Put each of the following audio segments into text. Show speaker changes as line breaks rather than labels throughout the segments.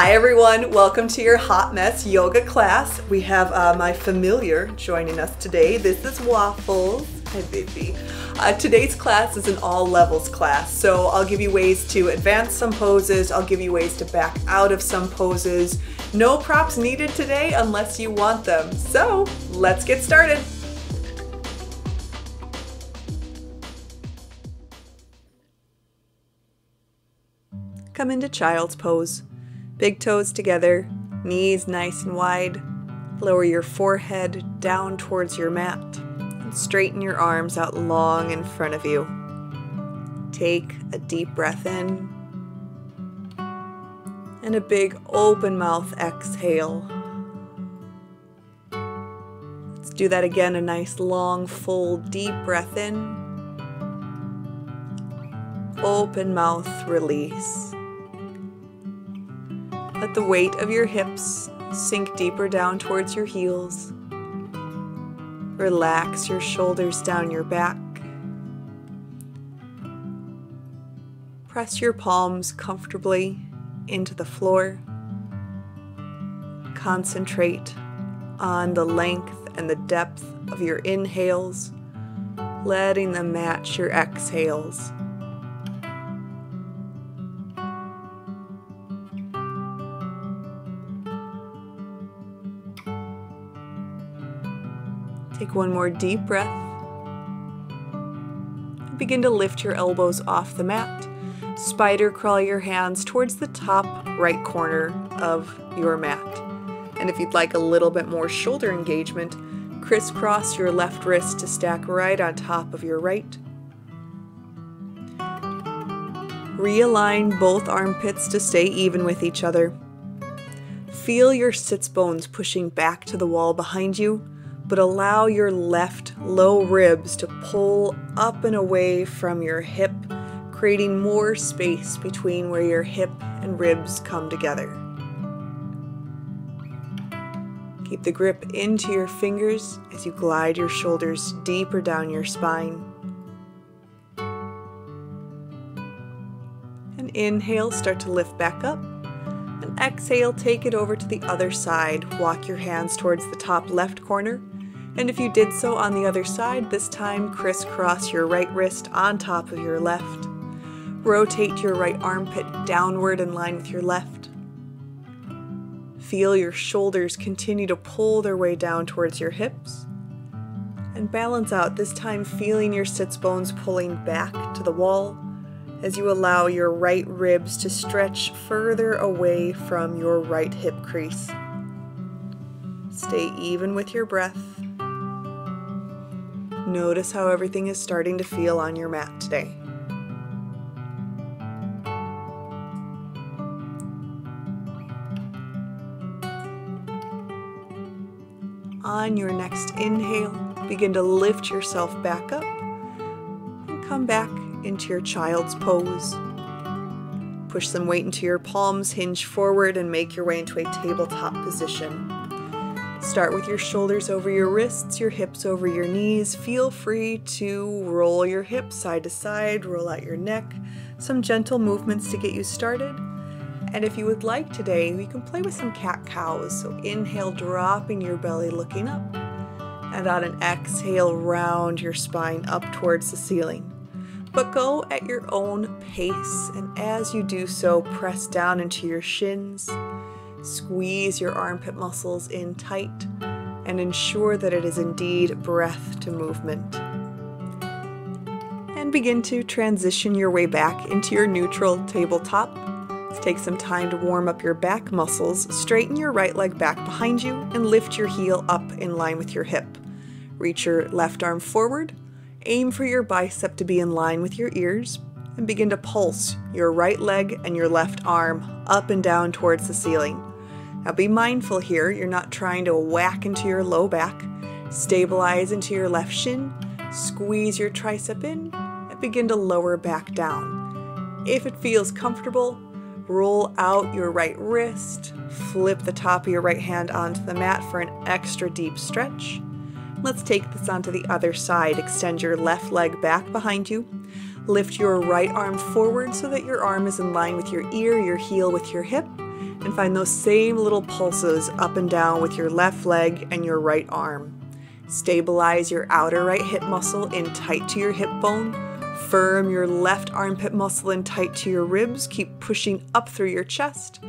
Hi everyone, welcome to your Hawt Mess Yoga class. We have uh, my familiar joining us today. This is Waffles. Hi baby. Uh, today's class is an all levels class, so I'll give you ways to advance some poses, I'll give you ways to back out of some poses. No props needed today unless you want them. So let's get started. Come into child's pose. Big toes together, knees nice and wide. Lower your forehead down towards your mat and straighten your arms out long in front of you. Take a deep breath in and a big open mouth exhale. Let's do that again. A nice long, full, deep breath in. Open mouth release. Let the weight of your hips sink deeper down towards your heels. Relax your shoulders down your back. Press your palms comfortably into the floor. Concentrate on the length and the depth of your inhales, letting them match your exhales. Take one more deep breath. Begin to lift your elbows off the mat. Spider crawl your hands towards the top right corner of your mat. And if you'd like a little bit more shoulder engagement, crisscross your left wrist to stack right on top of your right. Realign both armpits to stay even with each other. Feel your sits bones pushing back to the wall behind you but allow your left low ribs to pull up and away from your hip, creating more space between where your hip and ribs come together. Keep the grip into your fingers as you glide your shoulders deeper down your spine. And inhale, start to lift back up. And exhale, take it over to the other side. Walk your hands towards the top left corner and if you did so on the other side, this time crisscross your right wrist on top of your left. Rotate your right armpit downward in line with your left. Feel your shoulders continue to pull their way down towards your hips. And balance out, this time feeling your sits bones pulling back to the wall as you allow your right ribs to stretch further away from your right hip crease. Stay even with your breath Notice how everything is starting to feel on your mat today. On your next inhale, begin to lift yourself back up and come back into your child's pose. Push some weight into your palms, hinge forward, and make your way into a tabletop position. Start with your shoulders over your wrists, your hips over your knees. Feel free to roll your hips side to side, roll out your neck. Some gentle movements to get you started. And if you would like today, we can play with some cat cows. So inhale, dropping your belly, looking up. And on an exhale, round your spine up towards the ceiling. But go at your own pace. And as you do so, press down into your shins Squeeze your armpit muscles in tight and ensure that it is indeed breath to movement. And begin to transition your way back into your neutral tabletop. Take some time to warm up your back muscles, straighten your right leg back behind you, and lift your heel up in line with your hip. Reach your left arm forward, aim for your bicep to be in line with your ears, and begin to pulse your right leg and your left arm up and down towards the ceiling. Now be mindful here, you're not trying to whack into your low back. Stabilize into your left shin, squeeze your tricep in, and begin to lower back down. If it feels comfortable, roll out your right wrist, flip the top of your right hand onto the mat for an extra deep stretch. Let's take this onto the other side. Extend your left leg back behind you. Lift your right arm forward so that your arm is in line with your ear, your heel with your hip, and find those same little pulses up and down with your left leg and your right arm. Stabilize your outer right hip muscle in tight to your hip bone. Firm your left armpit muscle in tight to your ribs. Keep pushing up through your chest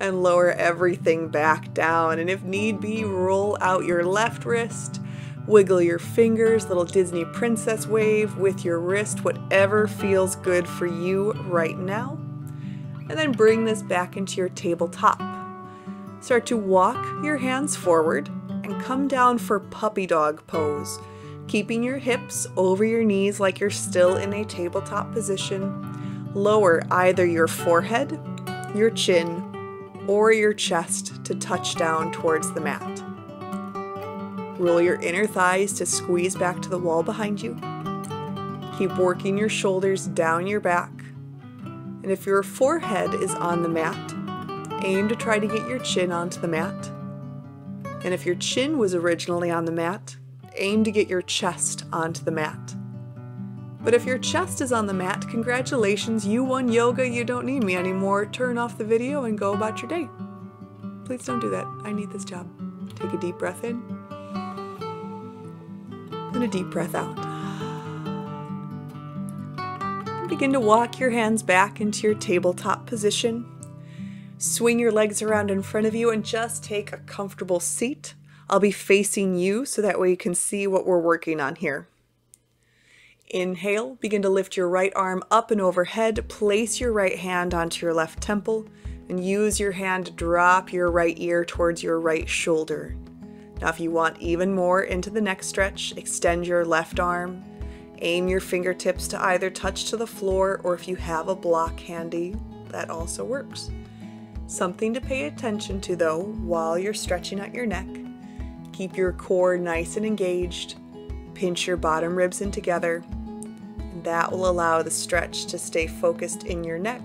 and lower everything back down. And if need be, roll out your left wrist. Wiggle your fingers, little Disney princess wave with your wrist, whatever feels good for you right now. And then bring this back into your tabletop. Start to walk your hands forward and come down for puppy dog pose, keeping your hips over your knees like you're still in a tabletop position. Lower either your forehead, your chin, or your chest to touch down towards the mat. Roll your inner thighs to squeeze back to the wall behind you. Keep working your shoulders down your back. And if your forehead is on the mat, aim to try to get your chin onto the mat. And if your chin was originally on the mat, aim to get your chest onto the mat. But if your chest is on the mat, congratulations, you won yoga, you don't need me anymore. Turn off the video and go about your day. Please don't do that. I need this job. Take a deep breath in and a deep breath out. Begin to walk your hands back into your tabletop position. Swing your legs around in front of you and just take a comfortable seat. I'll be facing you so that way you can see what we're working on here. Inhale, begin to lift your right arm up and overhead. Place your right hand onto your left temple and use your hand to drop your right ear towards your right shoulder. Now, if you want even more into the neck stretch, extend your left arm. Aim your fingertips to either touch to the floor or if you have a block handy, that also works. Something to pay attention to though while you're stretching out your neck. Keep your core nice and engaged. Pinch your bottom ribs in together. And that will allow the stretch to stay focused in your neck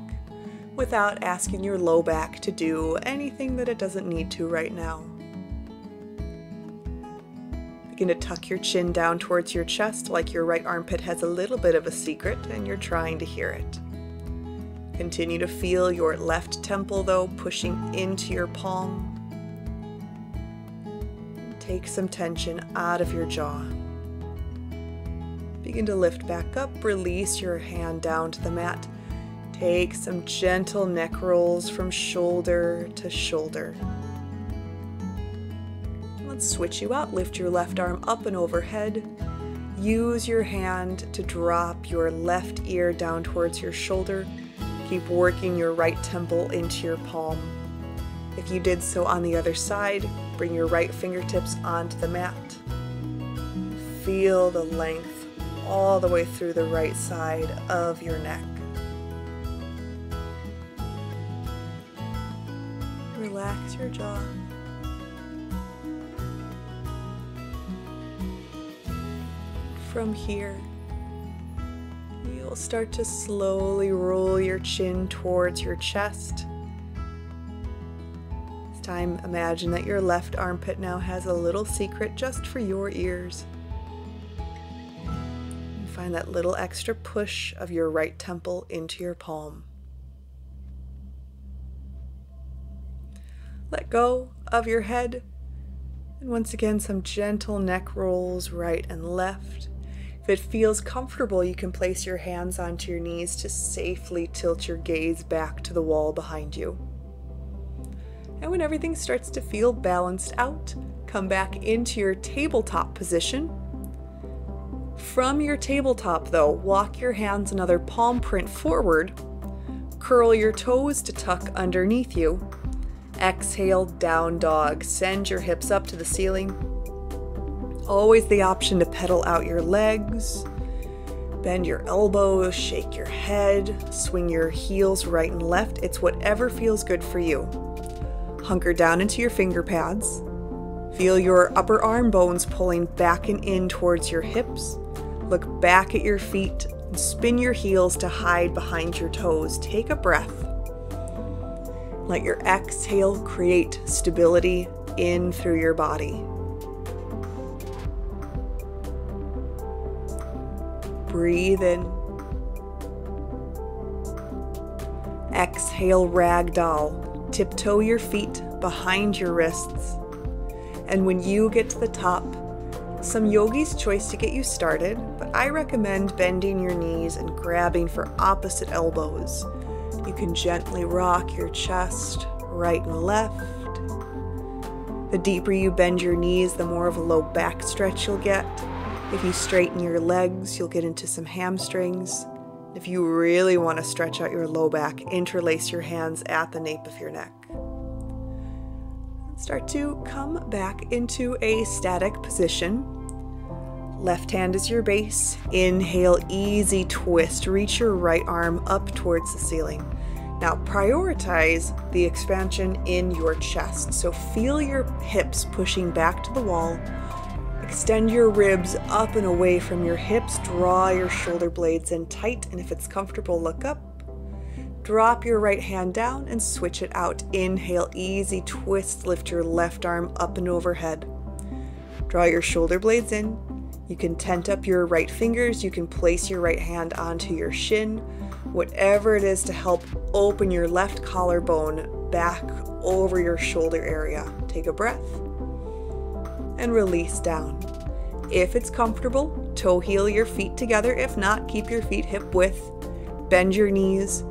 without asking your low back to do anything that it doesn't need to right now. Begin to tuck your chin down towards your chest like your right armpit has a little bit of a secret and you're trying to hear it. Continue to feel your left temple though pushing into your palm. Take some tension out of your jaw. Begin to lift back up, release your hand down to the mat. Take some gentle neck rolls from shoulder to shoulder. Let's switch you out. Lift your left arm up and overhead. Use your hand to drop your left ear down towards your shoulder Keep working your right temple into your palm. If you did so on the other side, bring your right fingertips onto the mat. Feel the length all the way through the right side of your neck. Relax your jaw. From here, You'll start to slowly roll your chin towards your chest. This time, imagine that your left armpit now has a little secret just for your ears. And find that little extra push of your right temple into your palm. Let go of your head. And once again, some gentle neck rolls right and left. If it feels comfortable, you can place your hands onto your knees to safely tilt your gaze back to the wall behind you. And when everything starts to feel balanced out, come back into your tabletop position. From your tabletop, though, walk your hands another palm print forward, curl your toes to tuck underneath you. Exhale, down dog. Send your hips up to the ceiling Always the option to pedal out your legs, bend your elbows, shake your head, swing your heels right and left. It's whatever feels good for you. Hunker down into your finger pads. Feel your upper arm bones pulling back and in towards your hips. Look back at your feet and spin your heels to hide behind your toes. Take a breath. Let your exhale create stability in through your body. Breathe in. Exhale, ragdoll. tiptoe your feet behind your wrists. And when you get to the top, some yogi's choice to get you started, but I recommend bending your knees and grabbing for opposite elbows. You can gently rock your chest right and left. The deeper you bend your knees, the more of a low back stretch you'll get. If you straighten your legs, you'll get into some hamstrings. If you really want to stretch out your low back, interlace your hands at the nape of your neck. Start to come back into a static position. Left hand is your base. Inhale, easy twist. Reach your right arm up towards the ceiling. Now prioritize the expansion in your chest. So feel your hips pushing back to the wall. Extend your ribs up and away from your hips. Draw your shoulder blades in tight, and if it's comfortable, look up. Drop your right hand down and switch it out. Inhale, easy twist. Lift your left arm up and overhead. Draw your shoulder blades in. You can tent up your right fingers. You can place your right hand onto your shin whatever it is to help open your left collarbone back over your shoulder area. Take a breath and release down. If it's comfortable, toe heel your feet together. If not, keep your feet hip width, bend your knees,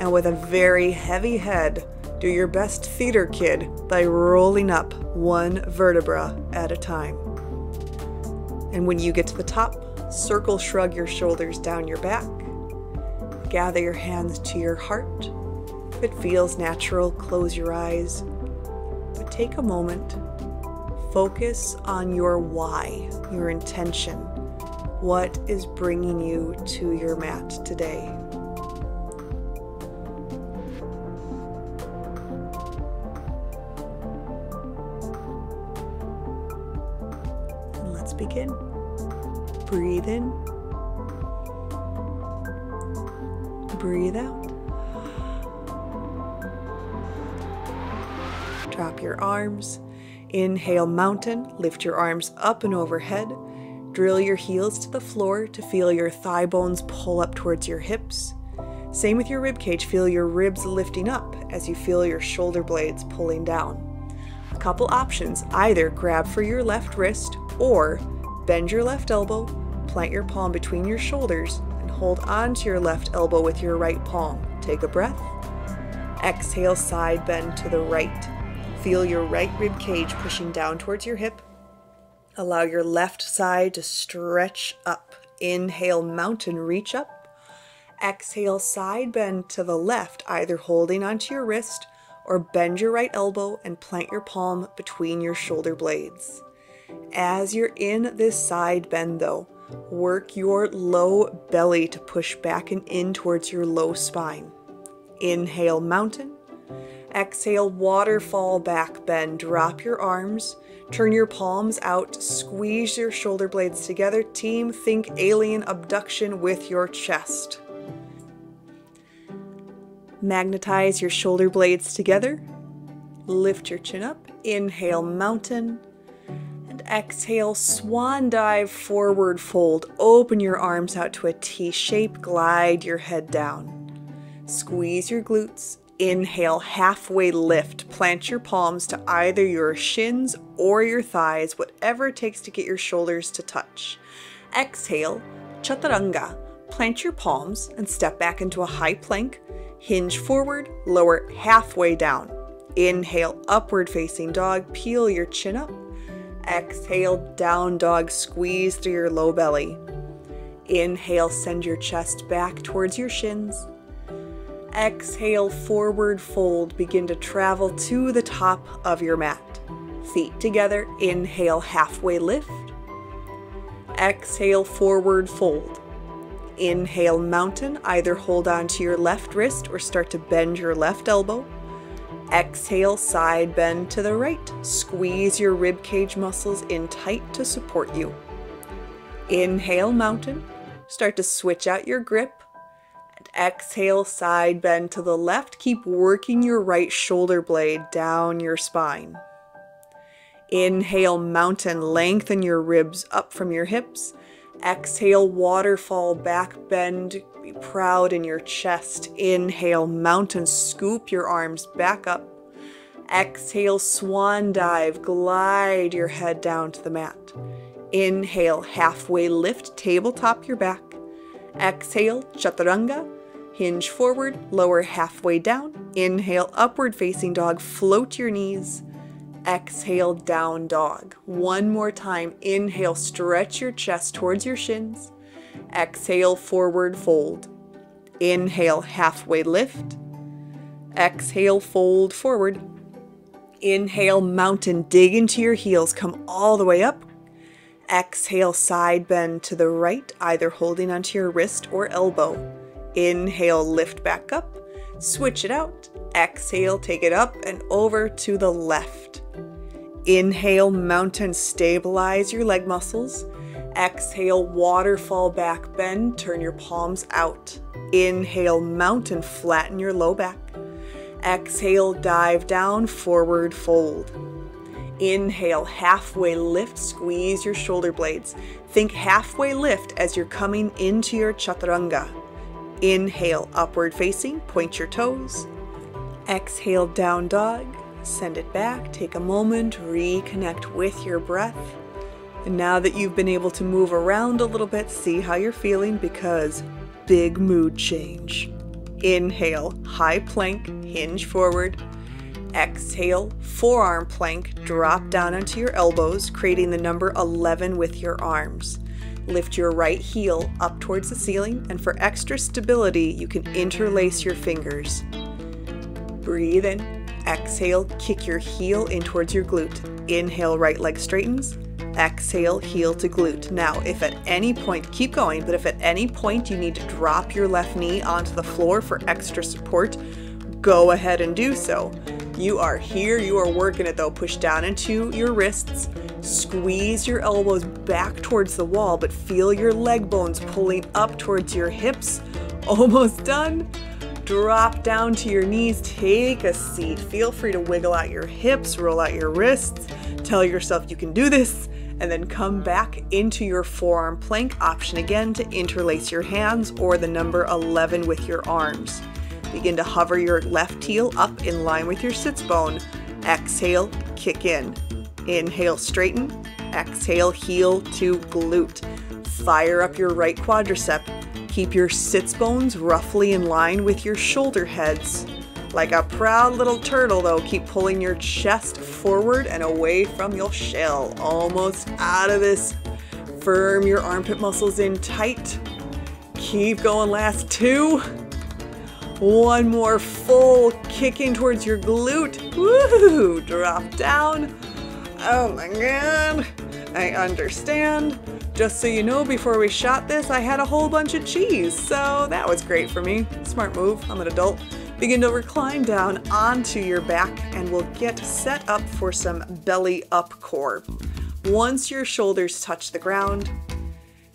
and with a very heavy head, do your best theater kid by rolling up one vertebra at a time. And when you get to the top, circle shrug your shoulders down your back Gather your hands to your heart. If it feels natural, close your eyes. But take a moment. Focus on your why, your intention. What is bringing you to your mat today? And let's begin. Breathe in. Breathe out. Drop your arms. Inhale, mountain. Lift your arms up and overhead. Drill your heels to the floor to feel your thigh bones pull up towards your hips. Same with your rib cage. Feel your ribs lifting up as you feel your shoulder blades pulling down. A couple options either grab for your left wrist or bend your left elbow, plant your palm between your shoulders, and hold onto your left elbow with your right palm. Take a breath. Exhale, side bend to the right. Feel your right rib cage pushing down towards your hip. Allow your left side to stretch up. Inhale, mountain reach up. Exhale, side bend to the left, either holding onto your wrist or bend your right elbow and plant your palm between your shoulder blades. As you're in this side bend, though, Work your low belly to push back and in towards your low spine. Inhale, mountain. Exhale, waterfall back bend. Drop your arms. Turn your palms out. Squeeze your shoulder blades together. Team, think alien abduction with your chest. Magnetize your shoulder blades together. Lift your chin up. Inhale, mountain And exhale, swan dive, forward fold. Open your arms out to a T shape, glide your head down. Squeeze your glutes. Inhale, halfway lift. Plant your palms to either your shins or your thighs, whatever it takes to get your shoulders to touch. Exhale, chaturanga. Plant your palms and step back into a high plank. Hinge forward, lower halfway down. Inhale, upward facing dog. Peel your chin up. Exhale, down dog, squeeze through your low belly. Inhale, send your chest back towards your shins. Exhale, forward fold. Begin to travel to the top of your mat. Feet together. Inhale, halfway lift. Exhale, forward fold. Inhale, mountain. Either hold on to your left wrist or start to bend your left elbow. Exhale, side bend to the right. Squeeze your rib cage muscles in tight to support you. Inhale, mountain. Start to switch out your grip. Exhale, side bend to the left. Keep working your right shoulder blade down your spine. Inhale, mountain. Lengthen your ribs up from your hips. Exhale, waterfall, back bend, be proud in your chest. Inhale, mountain, scoop your arms back up. Exhale, swan dive, glide your head down to the mat. Inhale, halfway lift, tabletop your back. Exhale, chaturanga, hinge forward, lower halfway down. Inhale, upward facing dog, float your knees. Exhale, down dog. One more time. Inhale, stretch your chest towards your shins. Exhale, forward fold. Inhale, halfway lift. Exhale, fold forward. Inhale, mountain, dig into your heels, come all the way up. Exhale, side bend to the right, either holding onto your wrist or elbow. Inhale, lift back up, switch it out. Exhale, take it up and over to the left. Inhale, mountain, stabilize your leg muscles. Exhale, waterfall back bend, turn your palms out. Inhale, mountain, flatten your low back. Exhale, dive down, forward fold. Inhale, halfway lift, squeeze your shoulder blades. Think halfway lift as you're coming into your chaturanga. Inhale, upward facing, point your toes. Exhale, down dog, send it back, take a moment, reconnect with your breath. And now that you've been able to move around a little bit, see how you're feeling because big mood change. Inhale, high plank, hinge forward. Exhale, forearm plank, drop down onto your elbows, creating the number 11 with your arms. Lift your right heel up towards the ceiling, and for extra stability, you can interlace your fingers. Breathe in. Exhale, kick your heel in towards your glute. Inhale, right leg straightens. Exhale, heel to glute. Now, if at any point, keep going, but if at any point you need to drop your left knee onto the floor for extra support, go ahead and do so. You are here, you are working it though. Push down into your wrists, squeeze your elbows back towards the wall, but feel your leg bones pulling up towards your hips. Almost done. Drop down to your knees, take a seat. Feel free to wiggle out your hips, roll out your wrists, tell yourself you can do this and then come back into your forearm plank option again to interlace your hands or the number 11 with your arms. Begin to hover your left heel up in line with your sits bone. Exhale, kick in. Inhale, straighten. Exhale, heel to glute. Fire up your right quadricep. Keep your sits bones roughly in line with your shoulder heads. Like a proud little turtle, though, keep pulling your chest forward and away from your shell. Almost out of this. Firm your armpit muscles in tight. Keep going, last two. One more full kicking towards your glute. Woo! Drop down. Oh my god. I understand. Just so you know, before we shot this, I had a whole bunch of cheese, so that was great for me. Smart move. I'm an adult. Begin to recline down onto your back and we'll get set up for some belly up core. Once your shoulders touch the ground,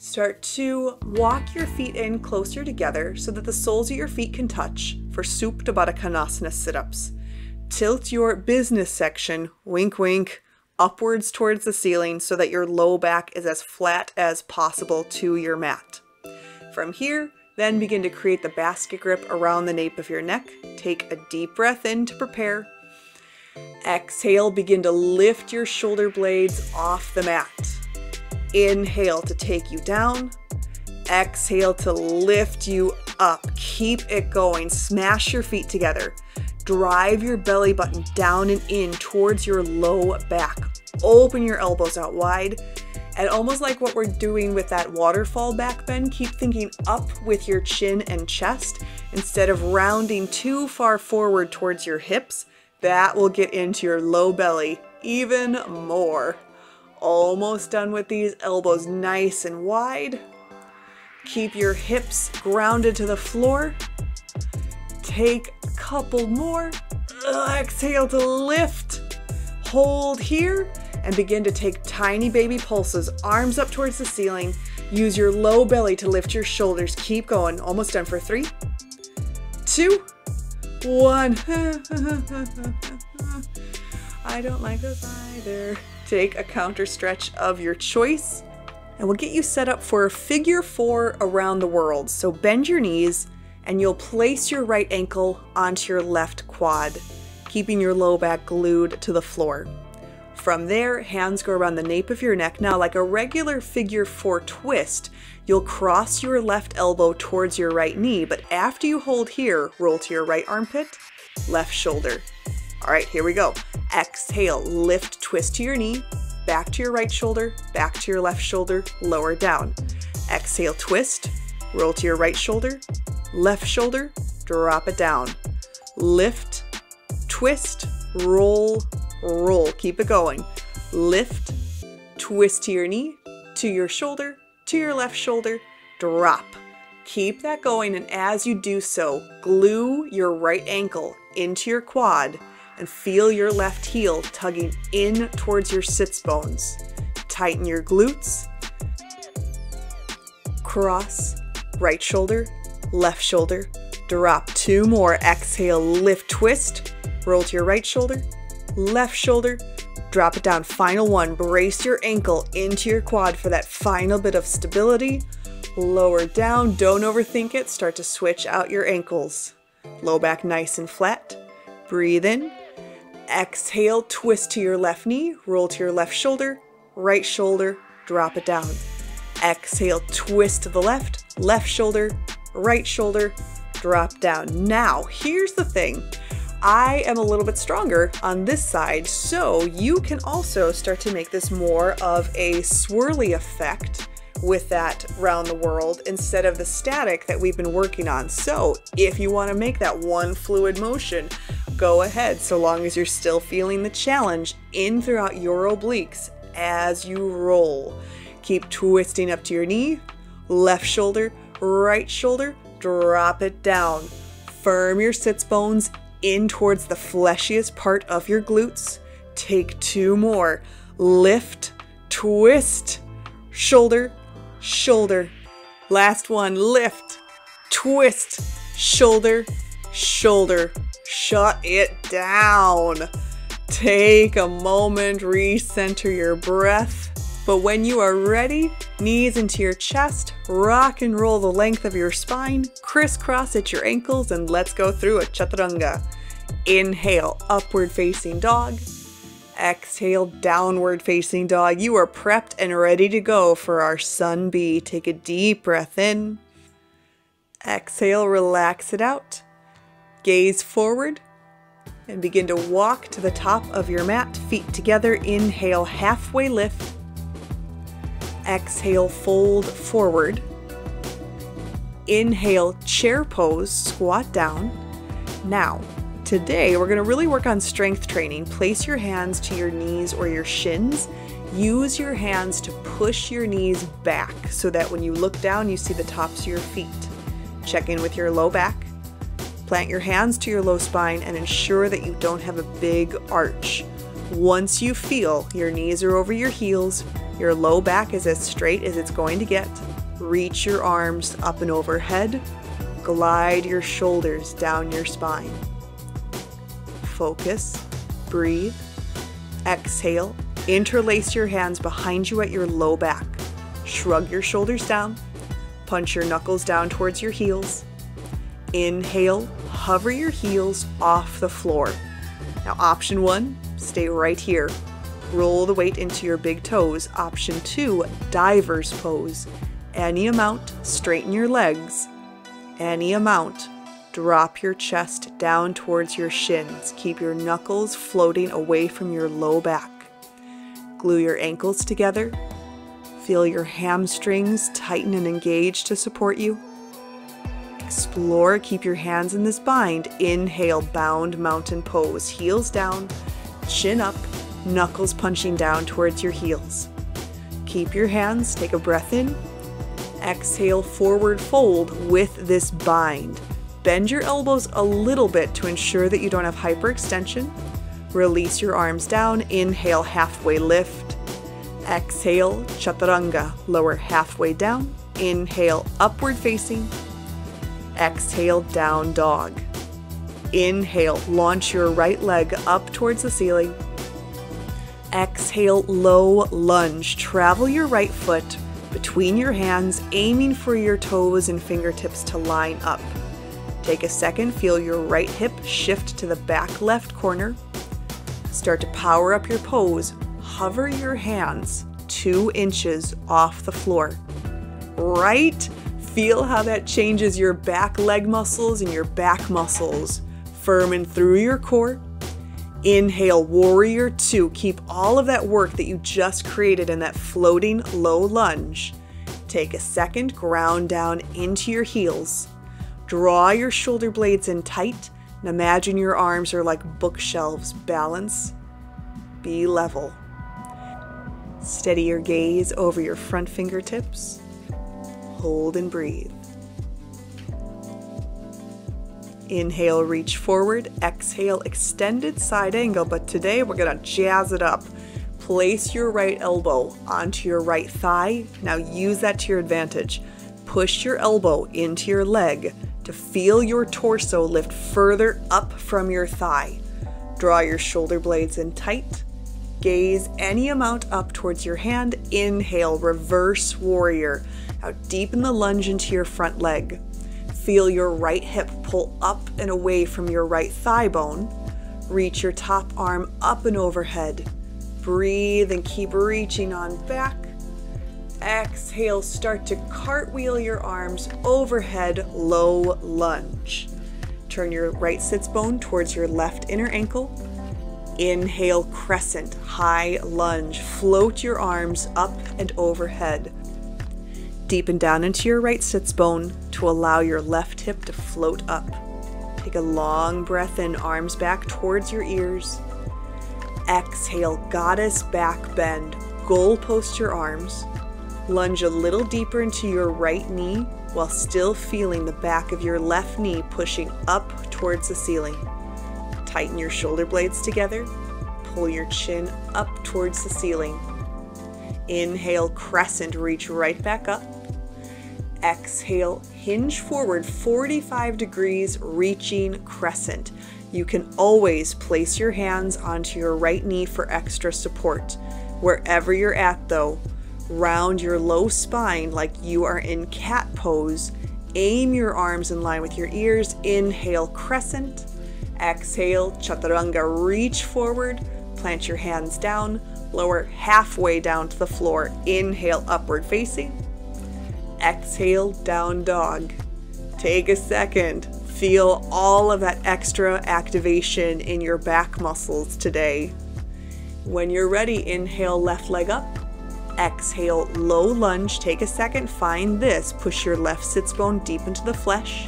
start to walk your feet in closer together so that the soles of your feet can touch for Supta Baddha Konasana sit-ups. Tilt your business section, wink wink, upwards towards the ceiling so that your low back is as flat as possible to your mat. From here, then begin to create the basket grip around the nape of your neck. Take a deep breath in to prepare. Exhale, begin to lift your shoulder blades off the mat. Inhale to take you down. Exhale to lift you up. Keep it going. Smash your feet together. Drive your belly button down and in towards your low back. Open your elbows out wide and almost like what we're doing with that waterfall back bend, keep thinking up with your chin and chest instead of rounding too far forward towards your hips. That will get into your low belly even more. Almost done with these elbows nice and wide. Keep your hips grounded to the floor. Take a couple more. Exhale to lift. Hold here and begin to take tiny baby pulses, arms up towards the ceiling. Use your low belly to lift your shoulders. Keep going. Almost done for three, two, one. I don't like this either. Take a counter stretch of your choice and we'll get you set up for a figure four around the world. So bend your knees and you'll place your right ankle onto your left quad. keeping your low back glued to the floor. From there, hands go around the nape of your neck. Now, like a regular figure four twist, you'll cross your left elbow towards your right knee, but after you hold here, roll to your right armpit, left shoulder. All right, here we go. Exhale, lift, twist to your knee, back to your right shoulder, back to your left shoulder, lower down. Exhale, twist, roll to your right shoulder, left shoulder, drop it down. Lift, twist, roll, roll. Keep it going. Lift, twist to your knee, to your shoulder, to your left shoulder, drop. Keep that going, and as you do so, glue your right ankle into your quad and feel your left heel tugging in towards your sits bones. Tighten your glutes. Cross, right shoulder, left shoulder, drop. Two more. Exhale, lift, twist, roll to your right shoulder, left shoulder, drop it down. Final one, brace your ankle into your quad for that final bit of stability. Lower down, don't overthink it. Start to switch out your ankles. Low back nice and flat. Breathe in. Exhale, twist to your left knee, roll to your left shoulder, right shoulder, drop it down. Exhale, twist to the left, left shoulder, right shoulder, drop down. Now, here's the thing. I am a little bit stronger on this side, so you can also start to make this more of a swirly effect with that round the world instead of the static that we've been working on. So if you want to make that one fluid motion, go ahead so long as you're still feeling the challenge in throughout your obliques as you roll. Keep twisting up to your knee, left shoulder, right shoulder, drop it down. Firm your sits bones in towards the fleshiest part of your glutes. Take two more. Lift, twist, shoulder, shoulder. Last one, lift, twist, shoulder, shoulder. Shut it down. Take a moment, recenter your breath. But when you are ready, knees into your chest, rock and roll the length of your spine, crisscross at your ankles, and let's go through a chaturanga. Inhale, upward facing dog. Exhale, downward facing dog. You are prepped and ready to go for our sun B. Take a deep breath in. Exhale, relax it out. Gaze forward and begin to walk to the top of your mat, feet together. Inhale, halfway lift. Exhale, fold forward. Inhale, chair pose, squat down. Now, today we're going to really work on strength training. Place your hands to your knees or your shins. Use your hands to push your knees back so that when you look down, you see the tops of your feet. Check in with your low back. Plant your hands to your low spine and ensure that you don't have a big arch. Once you feel your knees are over your heels, your low back is as straight as it's going to get. Reach your arms up and overhead. Glide your shoulders down your spine. Focus. Breathe. Exhale. Interlace your hands behind you at your low back. Shrug your shoulders down. Punch your knuckles down towards your heels. Inhale, hover your heels off the floor. Now, option one, stay right here. Roll the weight into your big toes. Option two, diver's pose. Any amount, straighten your legs. Any amount, drop your chest down towards your shins. Keep your knuckles floating away from your low back. Glue your ankles together. Feel your hamstrings tighten and engage to support you. Explore, keep your hands in this bind. Inhale, bound mountain pose. Heels down, chin up, knuckles punching down towards your heels. Keep your hands, take a breath in. Exhale, forward fold with this bind. Bend your elbows a little bit to ensure that you don't have hyperextension. Release your arms down. Inhale, halfway lift. Exhale, chaturanga, lower halfway down. Inhale, upward facing. Exhale, down dog. Inhale, launch your right leg up towards the ceiling. Exhale, low lunge. Travel your right foot between your hands, aiming for your toes and fingertips to line up. Take a second, feel your right hip shift to the back left corner. Start to power up your pose. Hover your hands two inches off the floor. Right? Feel how that changes your back leg muscles and your back muscles. Firm and through your core. Inhale, warrior two. Keep all of that work that you just created in that floating low lunge. Take a second, ground down into your heels. Draw your shoulder blades in tight and imagine your arms are like bookshelves. Balance, be level. Steady your gaze over your front fingertips. Hold and breathe. Inhale, reach forward. Exhale, extended side angle. But today we're going to jazz it up. Place your right elbow onto your right thigh. Now use that to your advantage. Push your elbow into your leg to feel your torso lift further up from your thigh. Draw your shoulder blades in tight. Gaze any amount up towards your hand. Inhale, reverse warrior. Now deepen the lunge into your front leg. Feel your right hip pull up and away from your right thigh bone. Reach your top arm up and overhead. Breathe and keep reaching on back. Exhale, start to cartwheel your arms overhead, low lunge. Turn your right sits bone towards your left inner ankle. Inhale, crescent, high lunge. Float your arms up and overhead. Deepen down into your right sits bone to allow your left hip to float up. Take a long breath in, arms back towards your ears. Exhale, goddess back bend. Goal post your arms. Lunge a little deeper into your right knee while still feeling the back of your left knee pushing up towards the ceiling. Tighten your shoulder blades together. Pull your chin up towards the ceiling. Inhale, crescent, reach right back up. Exhale, hinge forward 45 degrees, reaching crescent. You can always place your hands onto your right knee for extra support. Wherever you're at, though, round your low spine like you are in cat pose. Aim your arms in line with your ears. Inhale, crescent. Exhale, chaturanga, reach forward. Plant your hands down. Lower halfway down to the floor. Inhale, upward facing. Exhale, down dog. Take a second. Feel all of that extra activation in your back muscles today. When you're ready, inhale, left leg up. Exhale, low lunge. Take a second, find this. Push your left sits bone deep into the flesh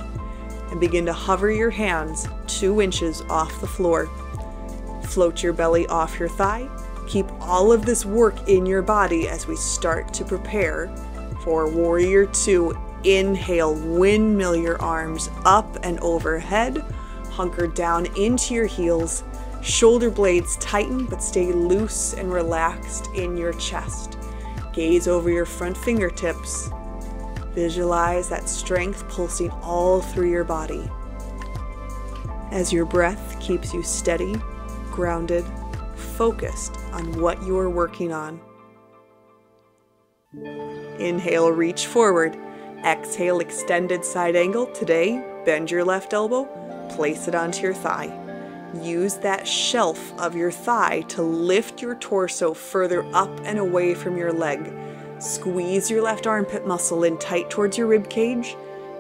and begin to hover your hands two inches off the floor. Float your belly off your thigh. Keep all of this work in your body as we start to prepare for Warrior Two Inhale, windmill your arms up and overhead. Hunker down into your heels. Shoulder blades tighten but stay loose and relaxed in your chest. Gaze over your front fingertips. Visualize that strength pulsing all through your body. As your breath keeps you steady, grounded, focused on what you are working on. Inhale, reach forward. Exhale, extended side angle. Today, bend your left elbow, place it onto your thigh. Use that shelf of your thigh to lift your torso further up and away from your leg. Squeeze your left armpit muscle in tight towards your rib cage.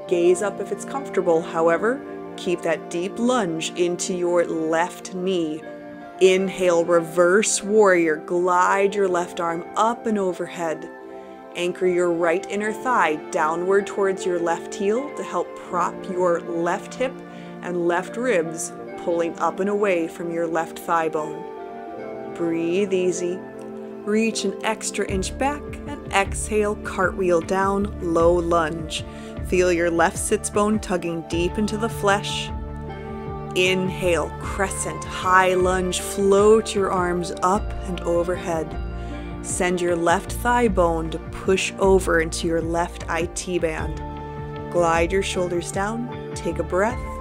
Gaze up if it's comfortable. However, keep that deep lunge into your left knee. Inhale, reverse warrior. Glide your left arm up and overhead. Anchor your right inner thigh downward towards your left heel to help prop your left hip and left ribs, pulling up and away from your left thigh bone. Breathe easy. Reach an extra inch back and exhale, cartwheel down, low lunge. Feel your left sits bone tugging deep into the flesh. Inhale, crescent, high lunge, float your arms up and overhead. Send your left thigh bone to push over into your left IT band. Glide your shoulders down, take a breath.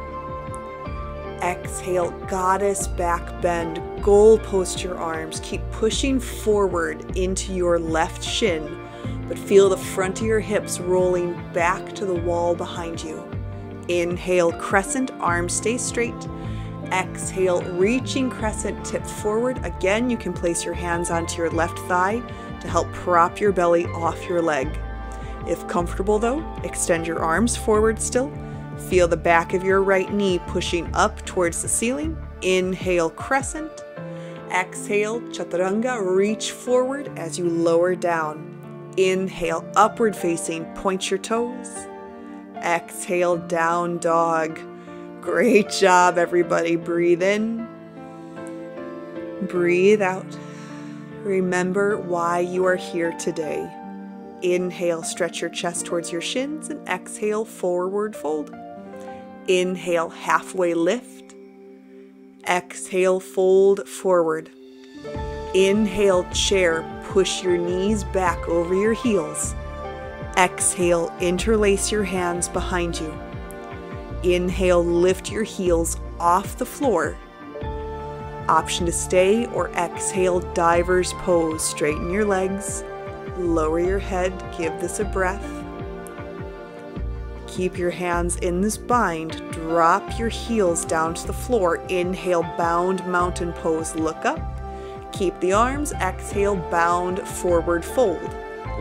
Exhale, goddess back bend. Goal post your arms. Keep pushing forward into your left shin, but feel the front of your hips rolling back to the wall behind you. Inhale, crescent, arms stay straight. Exhale, reaching crescent, tip forward. Again, you can place your hands onto your left thigh to help prop your belly off your leg. If comfortable though, extend your arms forward still. Feel the back of your right knee pushing up towards the ceiling. Inhale, crescent. Exhale, chaturanga, reach forward as you lower down. Inhale, upward facing, point your toes. Exhale, down dog. Great job, everybody. Breathe in. Breathe out. Remember why you are here today. Inhale, stretch your chest towards your shins, and exhale, forward fold. Inhale, halfway lift. Exhale, fold forward. Inhale, chair, push your knees back over your heels. Exhale, interlace your hands behind you. Inhale, lift your heels off the floor. Option to stay or exhale, diver's pose. Straighten your legs, lower your head, give this a breath. Keep your hands in this bind, drop your heels down to the floor. Inhale, bound mountain pose, look up. Keep the arms, exhale, bound forward fold.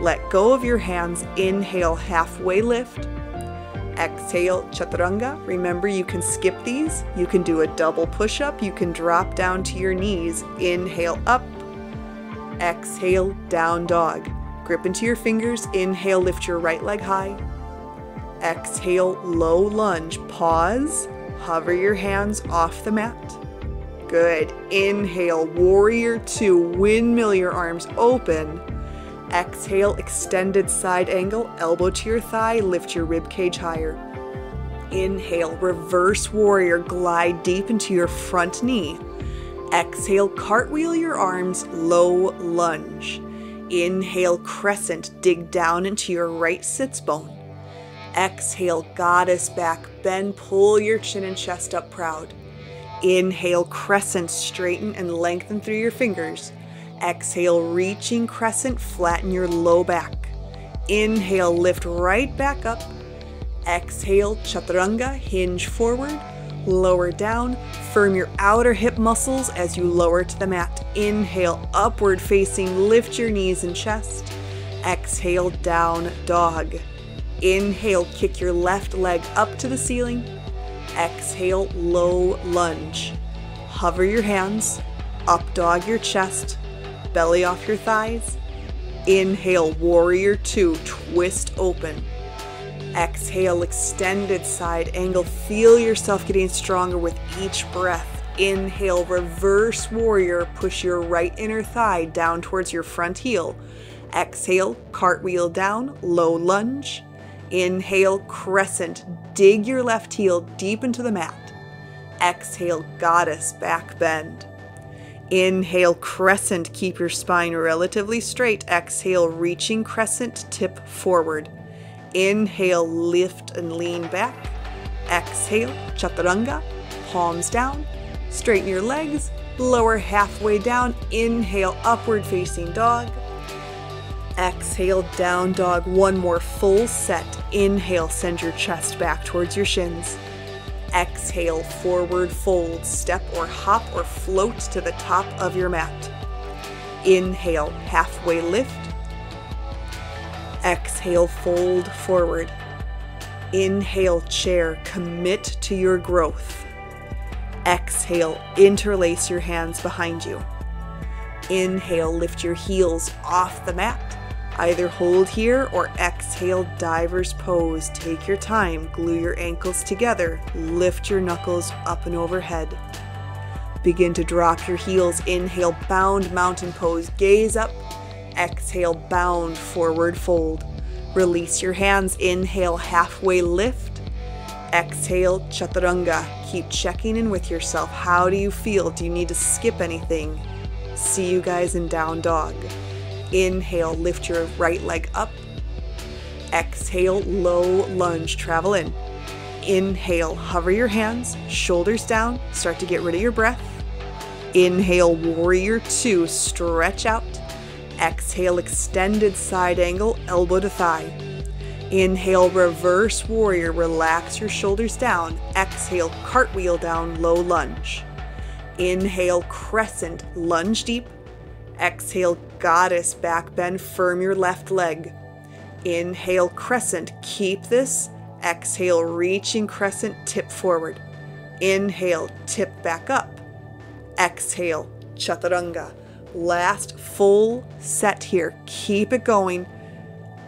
Let go of your hands, inhale, halfway lift. Exhale, chaturanga. Remember, you can skip these. You can do a double push up. You can drop down to your knees. Inhale, up. Exhale, down dog. Grip into your fingers. Inhale, lift your right leg high. Exhale, low lunge. Pause. Hover your hands off the mat. Good. Inhale, warrior two. Windmill your arms open. Exhale, extended side angle, elbow to your thigh, lift your rib cage higher. Inhale, reverse warrior, glide deep into your front knee. Exhale, cartwheel your arms, low lunge. Inhale, crescent, dig down into your right sits bone. Exhale, goddess back, bend, pull your chin and chest up proud. Inhale, crescent, straighten and lengthen through your fingers. Exhale, reaching crescent, flatten your low back. Inhale, lift right back up. Exhale, chaturanga, hinge forward, lower down, firm your outer hip muscles as you lower to the mat. Inhale, upward facing, lift your knees and chest. Exhale, down dog. Inhale, kick your left leg up to the ceiling. Exhale, low lunge. Hover your hands, up dog your chest, belly off your thighs. Inhale, warrior two, twist open. Exhale, extended side angle. Feel yourself getting stronger with each breath. Inhale, reverse warrior. Push your right inner thigh down towards your front heel. Exhale, cartwheel down, low lunge. Inhale, crescent. Dig your left heel deep into the mat. Exhale, goddess back bend. Inhale, crescent. Keep your spine relatively straight. Exhale, reaching crescent, tip forward. Inhale, lift and lean back. Exhale, chaturanga, palms down. Straighten your legs, lower halfway down. Inhale, upward facing dog. Exhale, down dog. One more full set. Inhale, send your chest back towards your shins. Exhale, forward fold, step or hop or float to the top of your mat. Inhale, halfway lift. Exhale, fold forward. Inhale, chair, commit to your growth. Exhale, interlace your hands behind you. Inhale, lift your heels off the mat. Either hold here or exhale, diver's pose. Take your time, glue your ankles together, lift your knuckles up and overhead. Begin to drop your heels. Inhale, bound mountain pose. Gaze up. Exhale, bound forward fold. Release your hands. Inhale, halfway lift. Exhale, chaturanga. Keep checking in with yourself. How do you feel? Do you need to skip anything? See you guys in down dog. Inhale, lift your right leg up. Exhale, low lunge, travel in. Inhale, hover your hands, shoulders down, start to get rid of your breath. Inhale, warrior two, stretch out. Exhale, extended side angle, elbow to thigh. Inhale, reverse warrior, relax your shoulders down. Exhale, cartwheel down, low lunge. Inhale, crescent, lunge deep. Exhale, goddess, back bend, firm your left leg. Inhale, crescent, keep this. Exhale, reaching crescent, tip forward. Inhale, tip back up. Exhale, chaturanga. Last full set here. Keep it going.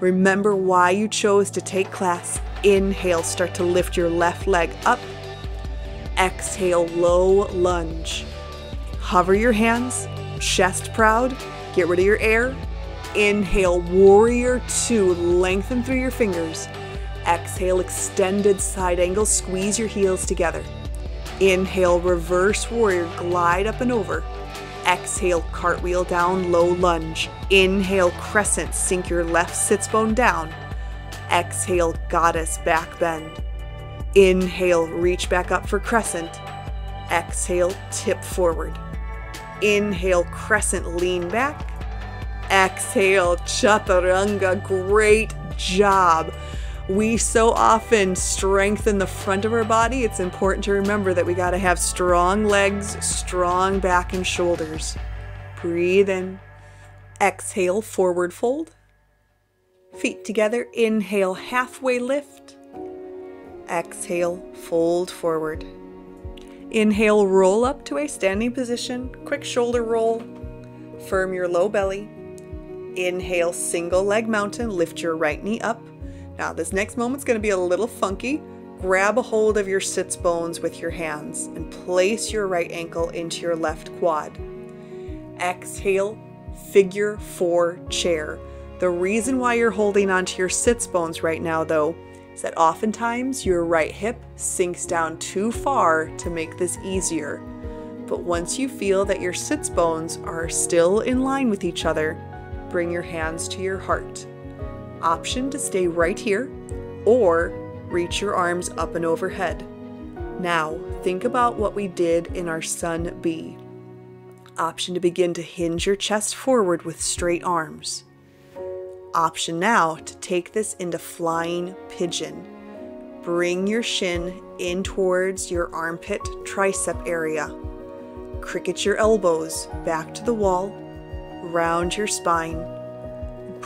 Remember why you chose to take class. Inhale, start to lift your left leg up. Exhale, low lunge. Hover your hands, chest proud, get rid of your air. Inhale, warrior two, lengthen through your fingers. Exhale, extended side angle, squeeze your heels together. Inhale, reverse warrior, glide up and over. Exhale, cartwheel down, low lunge. Inhale, crescent, sink your left sits bone down. Exhale, goddess, back bend. Inhale, reach back up for crescent. Exhale, tip forward. Inhale, crescent, lean back. Exhale, chaturanga. Great job. We so often strengthen the front of our body. It's important to remember that we got to have strong legs, strong back and shoulders. Breathe in. Exhale, forward fold. Feet together. Inhale, halfway lift. Exhale, fold forward. Inhale, roll up to a standing position. Quick shoulder roll. Firm your low belly. Inhale, single leg mountain. Lift your right knee up. Now, this next moment's going to be a little funky. Grab a hold of your sits bones with your hands and place your right ankle into your left quad. Exhale, figure four chair. The reason why you're holding onto your sits bones right now, though, is that oftentimes your right hip sinks down too far to make this easier. But once you feel that your sits bones are still in line with each other, bring your hands to your heart option to stay right here or reach your arms up and overhead. Now, think about what we did in our Sun B. Option to begin to hinge your chest forward with straight arms. Option now to take this into flying pigeon. Bring your shin in towards your armpit tricep area. Cricket your elbows back to the wall, round your spine,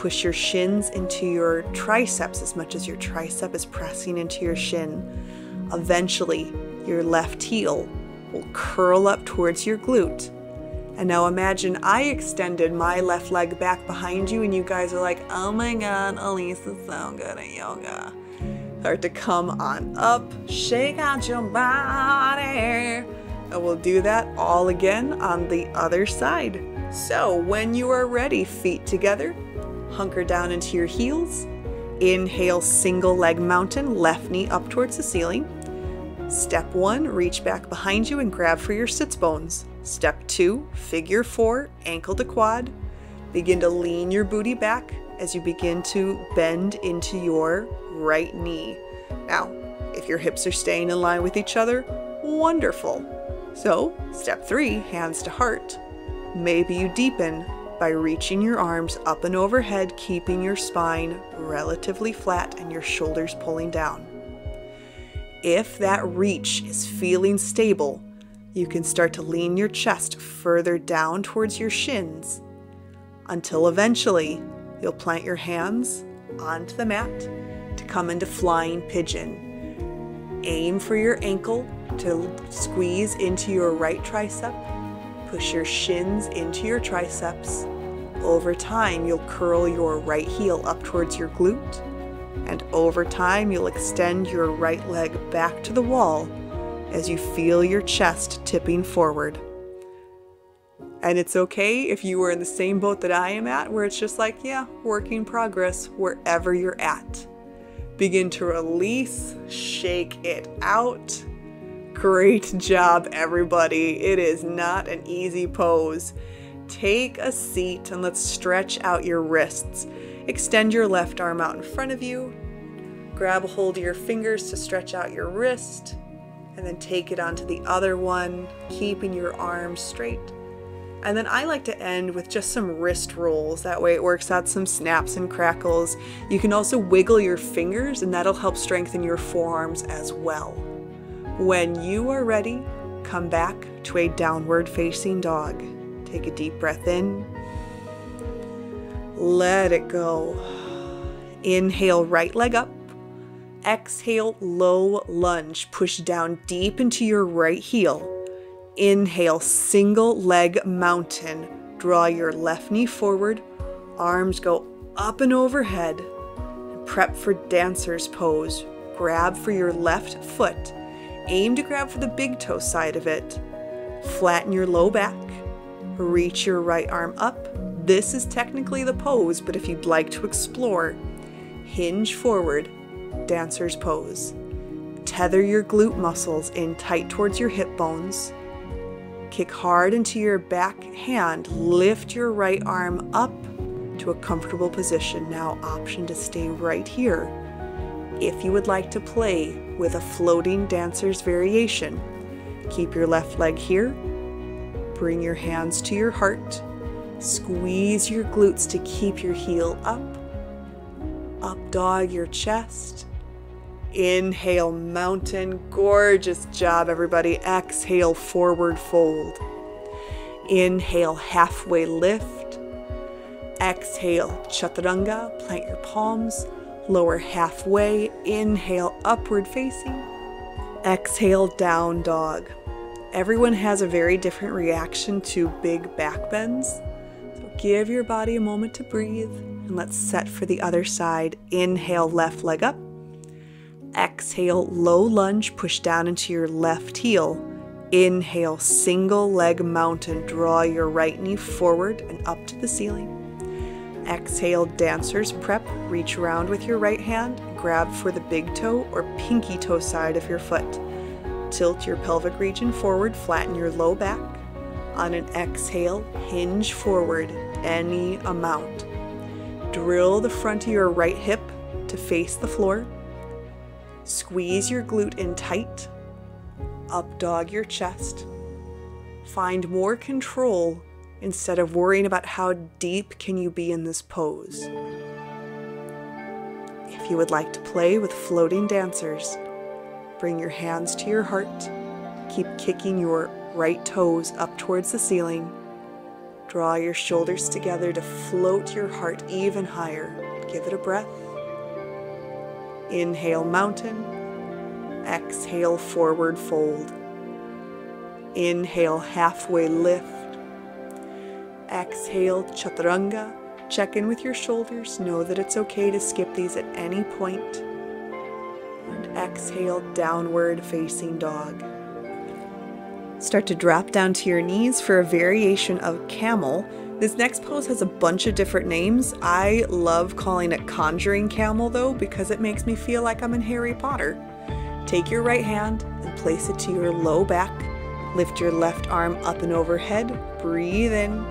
Push your shins into your triceps as much as your tricep is pressing into your shin. Eventually, your left heel will curl up towards your glute. And now imagine I extended my left leg back behind you, and you guys are like, oh my god, Elise is so good at yoga. Start to come on up, shake out your body. And we'll do that all again on the other side. So when you are ready, feet together, Hunker down into your heels. Inhale, single leg mountain, left knee up towards the ceiling. Step one, reach back behind you and grab for your sits bones. Step two, figure four, ankle to quad. Begin to lean your booty back as you begin to bend into your right knee. Now, if your hips are staying in line with each other, wonderful. So, step three, hands to heart. Maybe you deepen by reaching your arms up and overhead, keeping your spine relatively flat and your shoulders pulling down. If that reach is feeling stable, you can start to lean your chest further down towards your shins until eventually you'll plant your hands onto the mat to come into flying pigeon. Aim for your ankle to squeeze into your right tricep. Push your shins into your triceps over time, you'll curl your right heel up towards your glute, and over time, you'll extend your right leg back to the wall as you feel your chest tipping forward. And it's okay if you are in the same boat that I am at, where it's just like, yeah, working progress wherever you're at. Begin to release, shake it out. Great job, everybody. It is not an easy pose. Take a seat and let's stretch out your wrists. Extend your left arm out in front of you. Grab a hold of your fingers to stretch out your wrist. And then take it onto the other one, keeping your arms straight. And then I like to end with just some wrist rolls. That way it works out some snaps and crackles. You can also wiggle your fingers and that'll help strengthen your forearms as well. When you are ready, come back to a downward facing dog. Take a deep breath in. Let it go. Inhale, right leg up. Exhale, low lunge. Push down deep into your right heel. Inhale, single leg mountain. Draw your left knee forward. Arms go up and overhead. Prep for dancer's pose. Grab for your left foot. Aim to grab for the big toe side of it. Flatten your low back. Reach your right arm up. This is technically the pose, but if you'd like to explore, hinge forward dancer's pose. Tether your glute muscles in tight towards your hip bones. Kick hard into your back hand. Lift your right arm up to a comfortable position. Now, option to stay right here. If you would like to play with a floating dancer's variation, keep your left leg here. Bring your hands to your heart. Squeeze your glutes to keep your heel up. Up dog your chest Inhale, mountain. Gorgeous job, everybody. Exhale, forward fold. Inhale, halfway lift. Exhale, chaturanga. Plant your palms. Lower halfway. Inhale, upward facing. Exhale, down dog. Everyone has a very different reaction to big back bends. So give your body a moment to breathe and let's set for the other side. Inhale, left leg up. Exhale, low lunge, push down into your left heel. Inhale, single leg mountain, draw your right knee forward and up to the ceiling. Exhale, dancer's prep, reach around with your right hand, grab for the big toe or pinky toe side of your foot. Tilt your pelvic region forward, flatten your low back. On an exhale, hinge forward any amount. Drill the front of your right hip to face the floor. Squeeze your glute in tight. Up dog your chest. Find more control instead of worrying about how deep can you be in this pose. If you would like to play with floating dancers, bring your hands to your heart. Keep kicking your right toes up towards the ceiling. Draw your shoulders together to float your heart even higher. Give it a breath. Inhale, mountain. Exhale, forward fold. Inhale, halfway lift. Exhale, chaturanga. Check in with your shoulders. Know that it's okay to skip these at any point. And exhale, downward facing dog. Start to drop down to your knees for a variation of camel this next pose has a bunch of different names. I love calling it Conjuring Camel though because it makes me feel like I'm in Harry Potter. Take your right hand and place it to your low back. Lift your left arm up and overhead. Breathe in.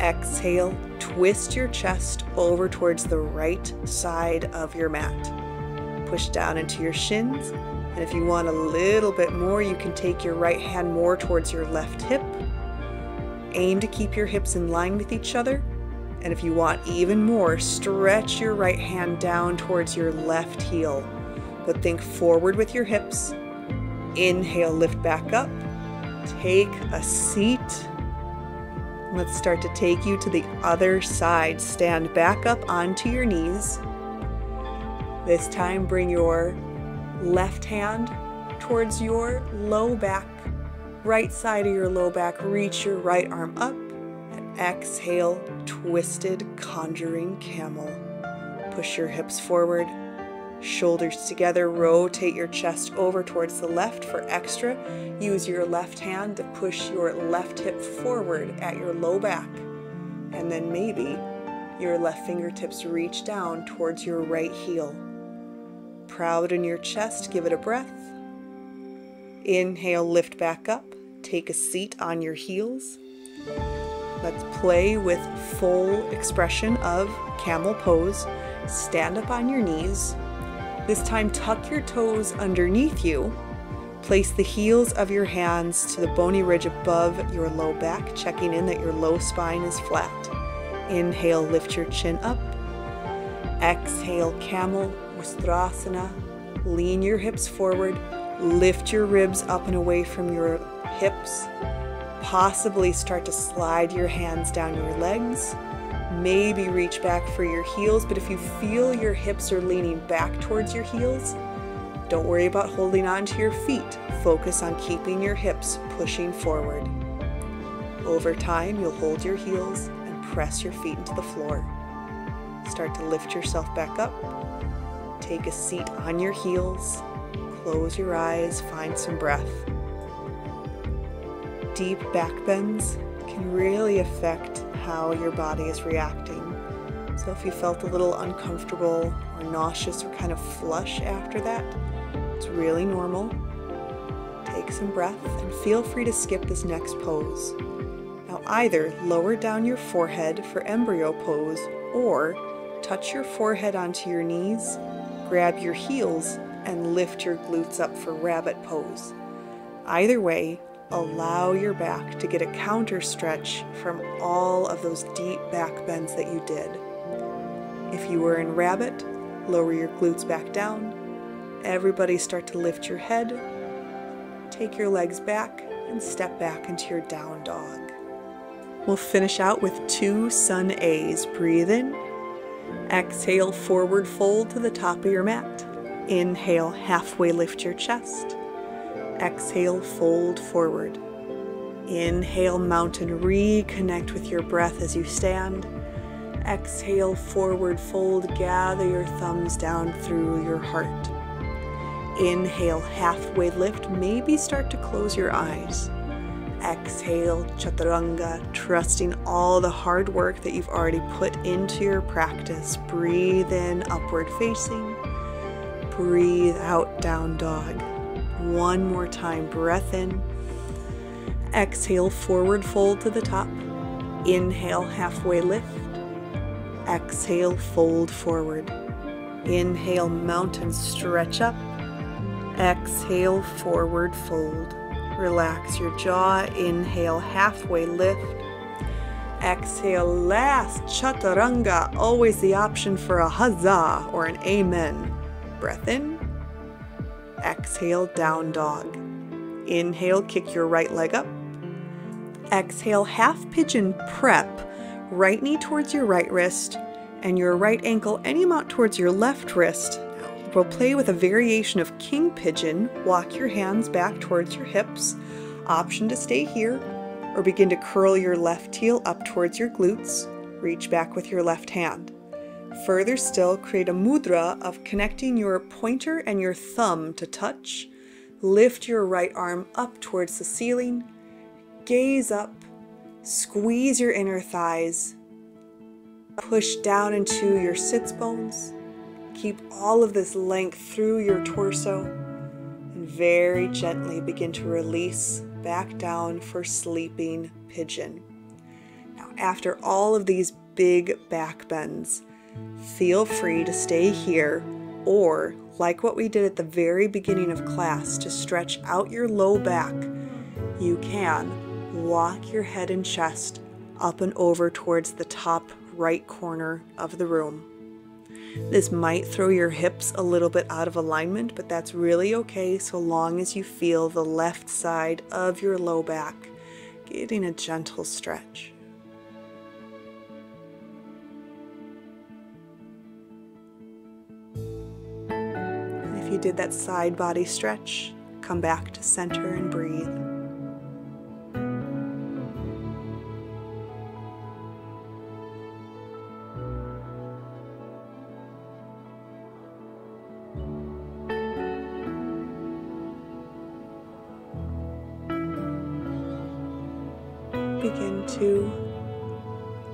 Exhale. Twist your chest over towards the right side of your mat. Push down into your shins. And if you want a little bit more, you can take your right hand more towards your left hip Aim to keep your hips in line with each other. And if you want even more, stretch your right hand down towards your left heel. But think forward with your hips. Inhale, lift back up. Take a seat. Let's start to take you to the other side. Stand back up onto your knees. This time, bring your left hand towards your low back right side of your low back, reach your right arm up, and exhale, twisted conjuring camel. Push your hips forward, shoulders together, rotate your chest over towards the left for extra. Use your left hand to push your left hip forward at your low back, and then maybe your left fingertips reach down towards your right heel. Proud in your chest, give it a breath. Inhale, lift back up. Take a seat on your heels. Let's play with full expression of camel pose. Stand up on your knees. This time, tuck your toes underneath you. Place the heels of your hands to the bony ridge above your low back, checking in that your low spine is flat. Inhale, lift your chin up. Exhale, camel, Ustrasana. Lean your hips forward. Lift your ribs up and away from your hips. Possibly start to slide your hands down your legs. Maybe reach back for your heels, but if you feel your hips are leaning back towards your heels, don't worry about holding on to your feet. Focus on keeping your hips pushing forward. Over time, you'll hold your heels and press your feet into the floor. Start to lift yourself back up. Take a seat on your heels. Close your eyes, find some breath. Deep back bends can really affect how your body is reacting. So if you felt a little uncomfortable or nauseous or kind of flush after that, it's really normal. Take some breath and feel free to skip this next pose. Now either lower down your forehead for embryo pose or touch your forehead onto your knees, grab your heels, and lift your glutes up for rabbit pose. Either way, allow your back to get a counter stretch from all of those deep back bends that you did. If you were in rabbit, lower your glutes back down. Everybody start to lift your head. Take your legs back and step back into your down dog. We'll finish out with two sun A's. Breathe in. Exhale, forward fold to the top of your mat. Inhale, halfway lift your chest. Exhale, fold forward. Inhale, mountain, reconnect with your breath as you stand. Exhale, forward fold, gather your thumbs down through your heart. Inhale, halfway lift, maybe start to close your eyes. Exhale, chaturanga, trusting all the hard work that you've already put into your practice. Breathe in, upward facing. Breathe out, down dog. One more time, breath in. Exhale, forward fold to the top. Inhale, halfway lift. Exhale, fold forward. Inhale, mountain stretch up. Exhale, forward fold. Relax your jaw. Inhale, halfway lift. Exhale, last chaturanga. Always the option for a huzzah or an amen. Breath in. Exhale, down dog. Inhale, kick your right leg up. Exhale, half pigeon prep. Right knee towards your right wrist and your right ankle any amount towards your left wrist. We'll play with a variation of king pigeon. Walk your hands back towards your hips. Option to stay here or begin to curl your left heel up towards your glutes. Reach back with your left hand. Further still, create a mudra of connecting your pointer and your thumb to touch. Lift your right arm up towards the ceiling. Gaze up. Squeeze your inner thighs. Push down into your sits bones. Keep all of this length through your torso. And very gently begin to release back down for sleeping pigeon. Now, after all of these big back bends, Feel free to stay here or, like what we did at the very beginning of class, to stretch out your low back. You can walk your head and chest up and over towards the top right corner of the room. This might throw your hips a little bit out of alignment, but that's really okay so long as you feel the left side of your low back getting a gentle stretch. If you did that side body stretch, come back to center and breathe. To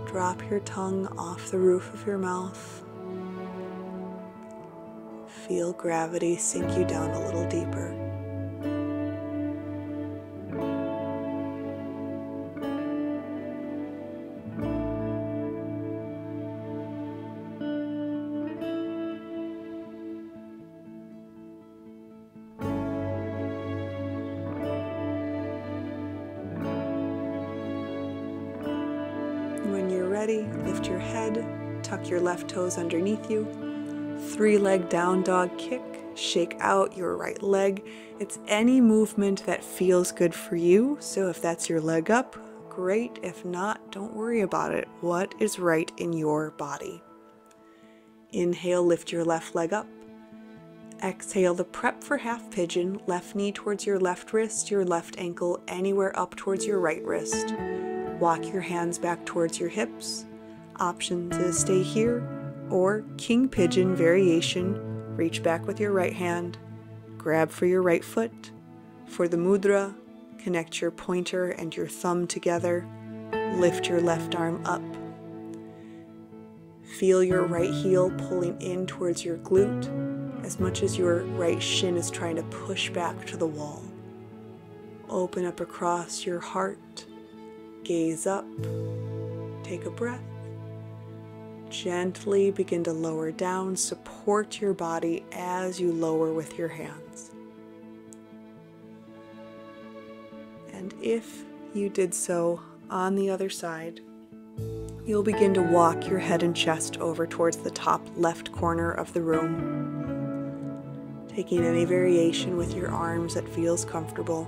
drop your tongue off the roof of your mouth Feel gravity sink you down a little deeper. Ready, lift your head, tuck your left toes underneath you. Three leg down dog kick, shake out your right leg. It's any movement that feels good for you. So if that's your leg up, great. If not, don't worry about it. What is right in your body? Inhale, lift your left leg up. Exhale the prep for half pigeon, left knee towards your left wrist, your left ankle anywhere up towards your right wrist. Walk your hands back towards your hips. Option to stay here or king pigeon variation. Reach back with your right hand, grab for your right foot. For the mudra, connect your pointer and your thumb together. Lift your left arm up. Feel your right heel pulling in towards your glute as much as your right shin is trying to push back to the wall. Open up across your heart, gaze up, take a breath. Gently begin to lower down, support your body as you lower with your hands. And if you did so on the other side, you'll begin to walk your head and chest over towards the top left corner of the room, taking any variation with your arms that feels comfortable,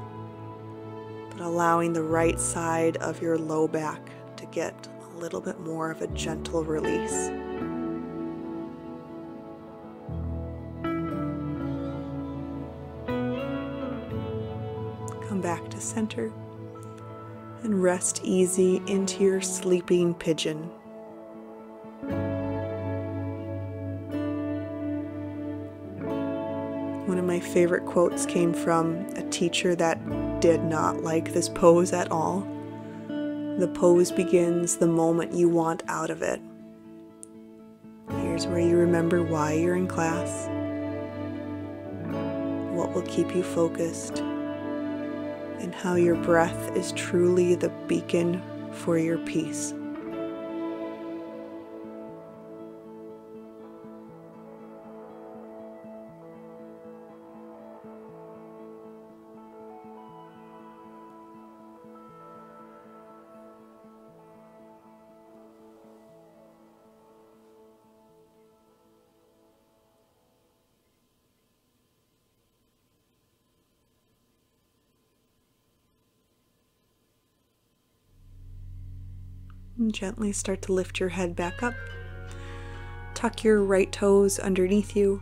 but allowing the right side of your low back to get a little bit more of a gentle release. Come back to center and rest easy into your sleeping pigeon. One of my favorite quotes came from a teacher that did not like this pose at all. The pose begins the moment you want out of it. Here's where you remember why you're in class, what will keep you focused, and how your breath is truly the beacon for your peace. And gently start to lift your head back up. Tuck your right toes underneath you.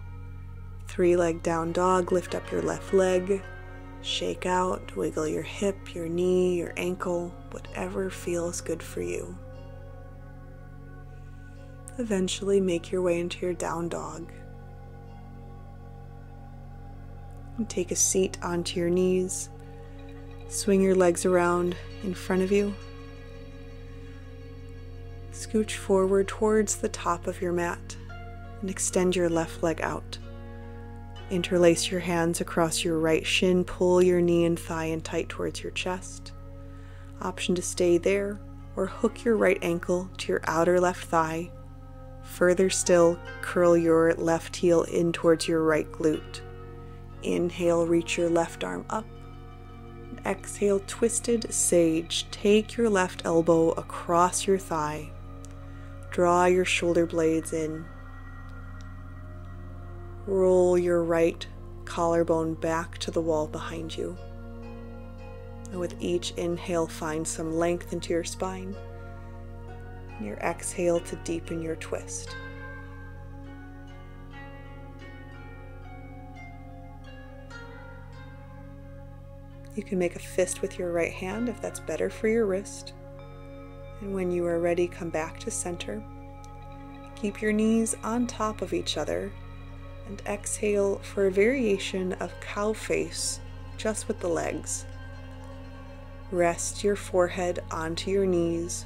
Three leg down dog, lift up your left leg. Shake out, wiggle your hip, your knee, your ankle, whatever feels good for you. Eventually, make your way into your down dog. And take a seat onto your knees. Swing your legs around in front of you Scooch forward towards the top of your mat and extend your left leg out. Interlace your hands across your right shin, pull your knee and thigh in tight towards your chest. Option to stay there or hook your right ankle to your outer left thigh. Further still, curl your left heel in towards your right glute. Inhale, reach your left arm up. Exhale, twisted sage. Take your left elbow across your thigh Draw your shoulder blades in. Roll your right collarbone back to the wall behind you. And with each inhale, find some length into your spine. And your exhale to deepen your twist. You can make a fist with your right hand if that's better for your wrist. And when you are ready, come back to center. Keep your knees on top of each other and exhale for a variation of cow face just with the legs. Rest your forehead onto your knees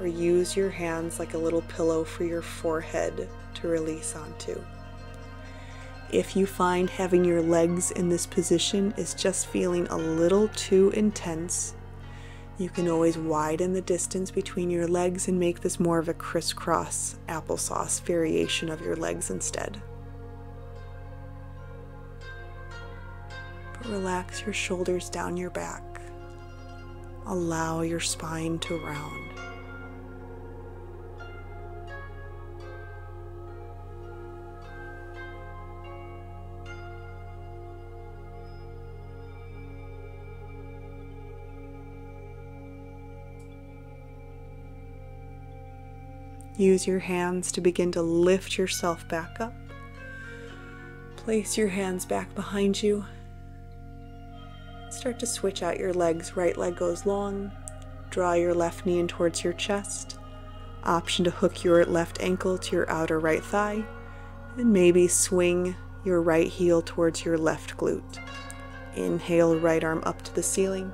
or use your hands like a little pillow for your forehead to release onto. If you find having your legs in this position is just feeling a little too intense, you can always widen the distance between your legs and make this more of a crisscross applesauce variation of your legs instead. But relax your shoulders down your back. Allow your spine to round. Use your hands to begin to lift yourself back up. Place your hands back behind you. Start to switch out your legs. Right leg goes long. Draw your left knee in towards your chest. Option to hook your left ankle to your outer right thigh. And maybe swing your right heel towards your left glute. Inhale, right arm up to the ceiling.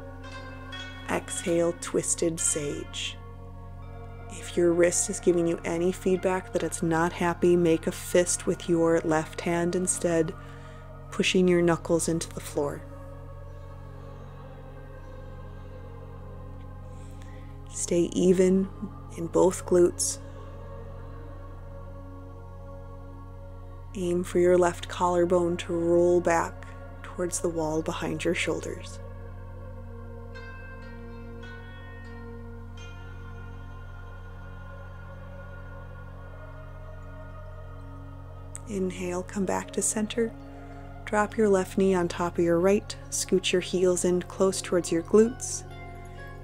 Exhale, twisted sage. Your wrist is giving you any feedback that it's not happy, make a fist with your left hand instead, pushing your knuckles into the floor. Stay even in both glutes. Aim for your left collarbone to roll back towards the wall behind your shoulders. Inhale, come back to center. Drop your left knee on top of your right. Scoot your heels in close towards your glutes.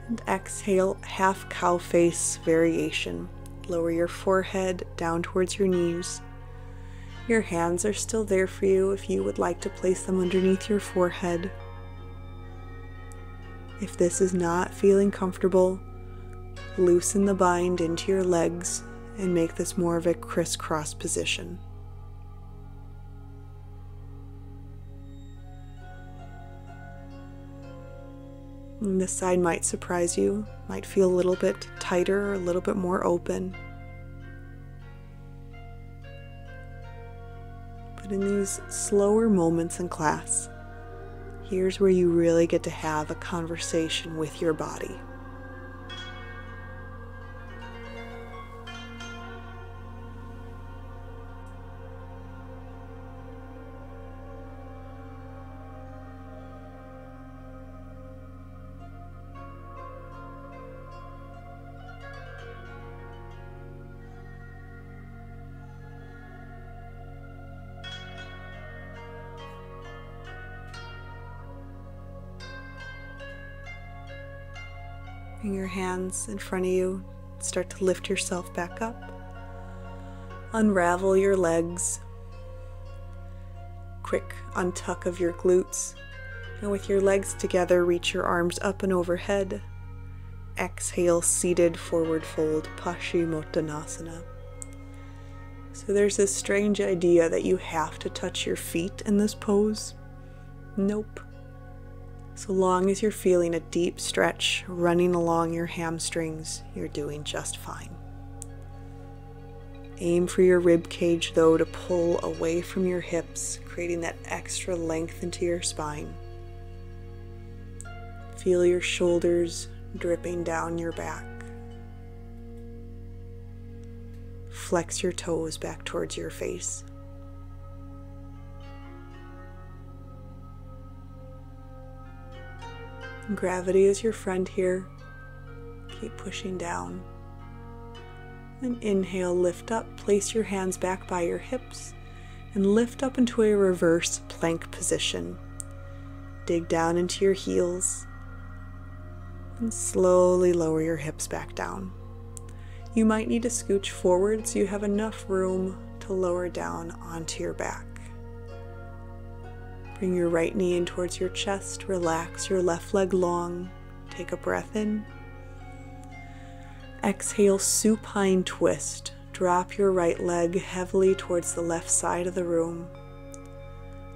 And exhale, half cow face variation. Lower your forehead down towards your knees. Your hands are still there for you if you would like to place them underneath your forehead. If this is not feeling comfortable, loosen the bind into your legs and make this more of a crisscross position. And this side might surprise you, might feel a little bit tighter, a little bit more open. But in these slower moments in class, here's where you really get to have a conversation with your body. Hands in front of you. Start to lift yourself back up. Unravel your legs. Quick untuck of your glutes. And with your legs together, reach your arms up and overhead. Exhale, seated forward fold, Paschimottanasana. So there's this strange idea that you have to touch your feet in this pose. Nope. So long as you're feeling a deep stretch running along your hamstrings, you're doing just fine. Aim for your rib cage though to pull away from your hips, creating that extra length into your spine. Feel your shoulders dripping down your back. Flex your toes back towards your face. Gravity is your friend here. Keep pushing down. And inhale, lift up, place your hands back by your hips, and lift up into a reverse plank position. Dig down into your heels, and slowly lower your hips back down. You might need to scooch forward so you have enough room to lower down onto your back. Bring your right knee in towards your chest. Relax your left leg long. Take a breath in. Exhale, supine twist. Drop your right leg heavily towards the left side of the room.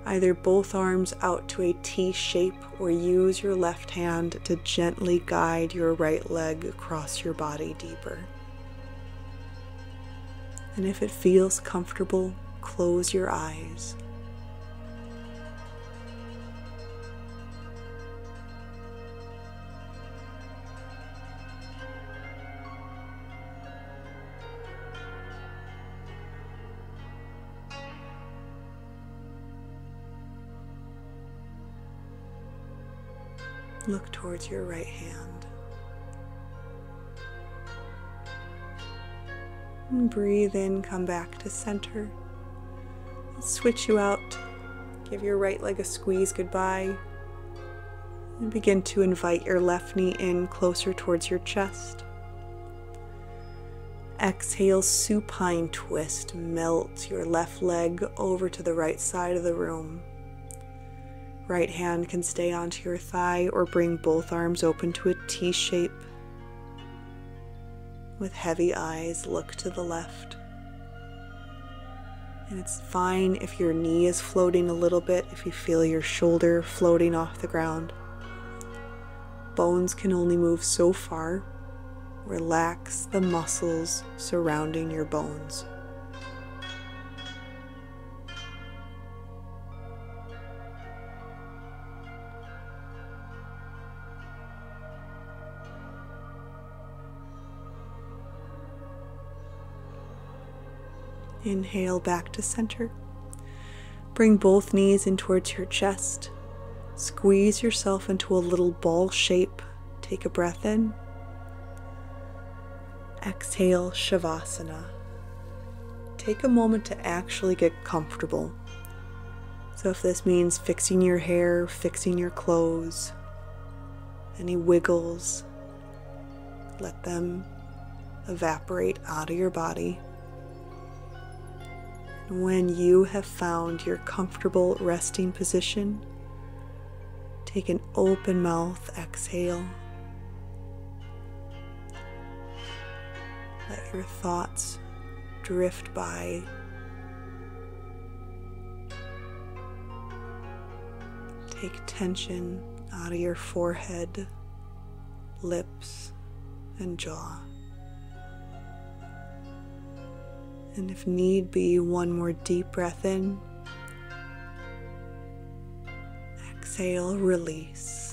Either both arms out to a T shape or use your left hand to gently guide your right leg across your body deeper. And if it feels comfortable, close your eyes. Look towards your right hand. And breathe in, come back to center. switch you out. Give your right leg a squeeze goodbye. And begin to invite your left knee in closer towards your chest. exhale, supine twist. Melt your left leg over to the right side of the room. Right hand can stay onto your thigh or bring both arms open to a T shape. With heavy eyes, look to the left. And it's fine if your knee is floating a little bit, if you feel your shoulder floating off the ground. Bones can only move so far. Relax the muscles surrounding your bones. Inhale back to center. Bring both knees in towards your chest. Squeeze yourself into a little ball shape. Take a breath in. Exhale, Shavasana. Take a moment to actually get comfortable. So, if this means fixing your hair, fixing your clothes, any wiggles, let them evaporate out of your body. When you have found your comfortable resting position, take an open mouth exhale. Let your thoughts drift by. Take tension out of your forehead, lips, and jaw. And if need be, one more deep breath in. Exhale, release.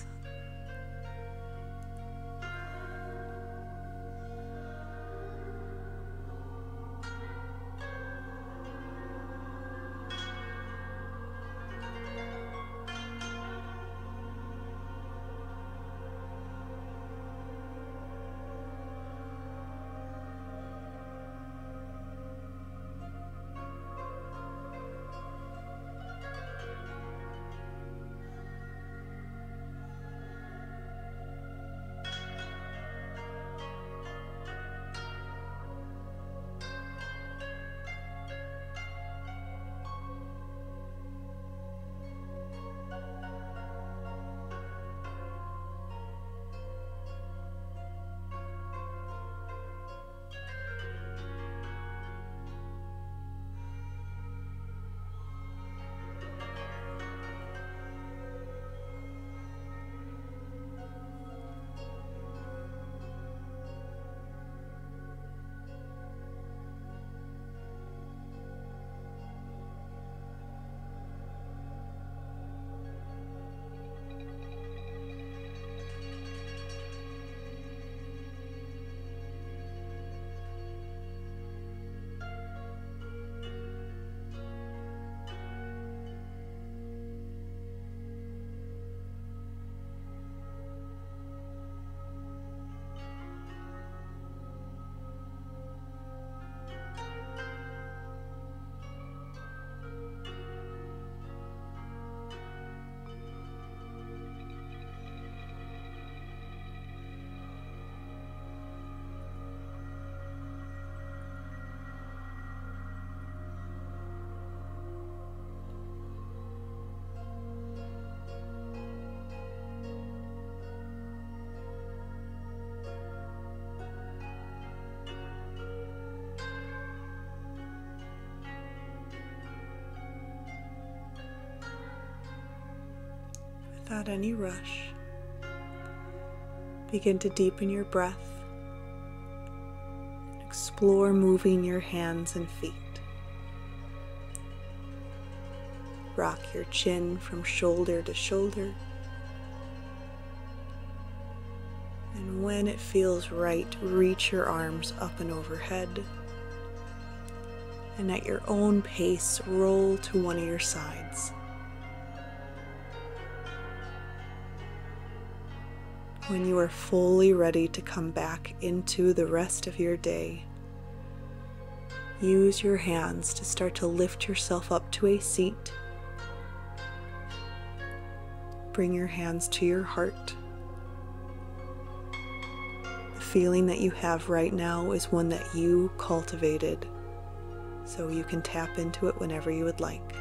Without any rush. Begin to deepen your breath. Explore moving your hands and feet. Rock your chin from shoulder to shoulder. And when it feels right, reach your arms up and overhead. And at your own pace, roll to one of your sides. When you are fully ready to come back into the rest of your day, use your hands to start to lift yourself up to a seat. Bring your hands to your heart. The feeling that you have right now is one that you cultivated, so you can tap into it whenever you would like.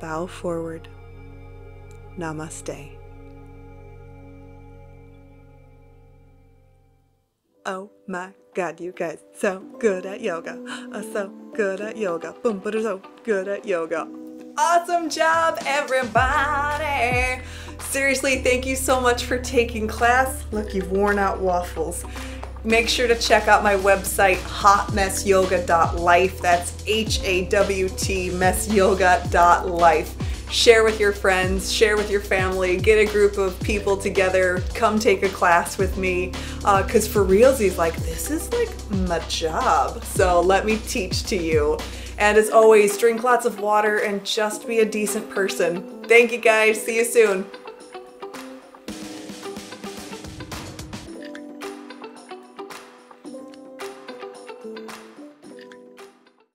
Bow forward. Namaste. Oh my god, you guys so good at yoga. Uh, so good at yoga. Boom, but so good at yoga. Awesome job, everybody! Seriously, thank you so much for taking class. Look, you've worn out waffles. Make sure to check out my website, hawtmessyoga.life. That's H-A-W-T messyoga.life. Share with your friends, share with your family, get a group of people together, come take a class with me. Because uh, for realsies, like, this is like my job. So let me teach to you. And as always, drink lots of water and just be a decent person. Thank you guys. See you soon.